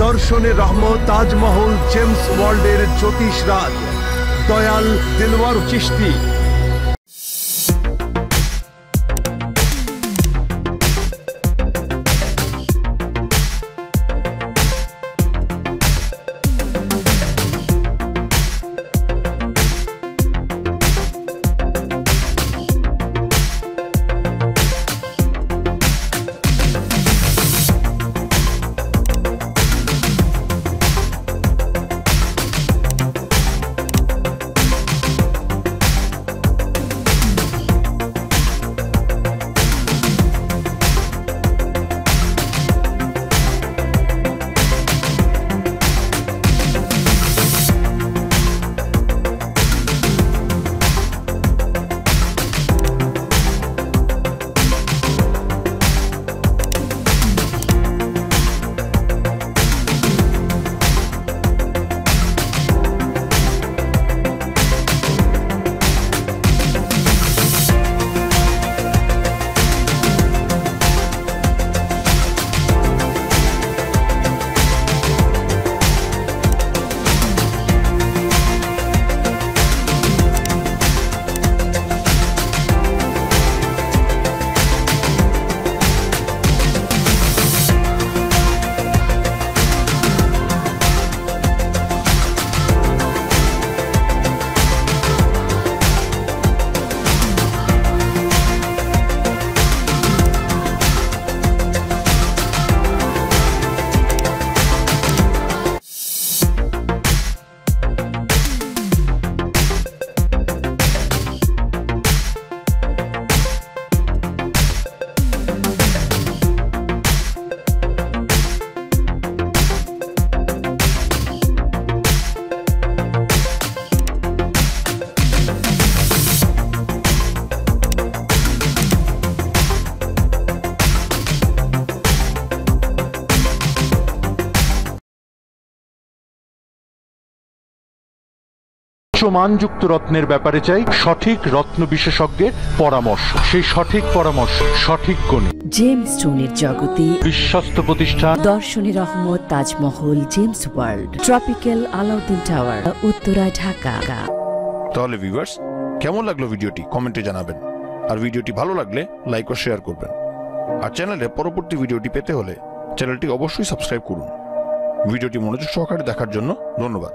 দর্শনের রহমত তাজমহল জেমস ওয়ার্ল্ডের জ্যোতিষ রাজ দয়াল দিলওয়ার চিস্তি উচ্চমানযুক্ত রত্নের ব্যাপারে চাই সঠিক রত্ন বিশেষজ্ঞের পরামর্শ। সেই সঠিক পরামর্শ সঠিক গণে জেমস স্টোনের জগতে বিশ্বস্ত প্রতিষ্ঠান। দর্শনী Rahmat Tajmahal Gems World. Tropical Alauddin Tower Uttara Dhaka. তাহলে ভিউয়ার্স কেমন লাগল ভিডিওটি? কমেন্টে জানাবেন। আর ভিডিওটি ভালো লাগলে লাইক ও শেয়ার করবেন। আর চ্যানেলে পরবর্তী ভিডিওটি পেতে হলে চ্যানেলটি অবশ্যই সাবস্ক্রাইব করুন। ভিডিওটি মনোযোগ সহকারে দেখার জন্য ধন্যবাদ।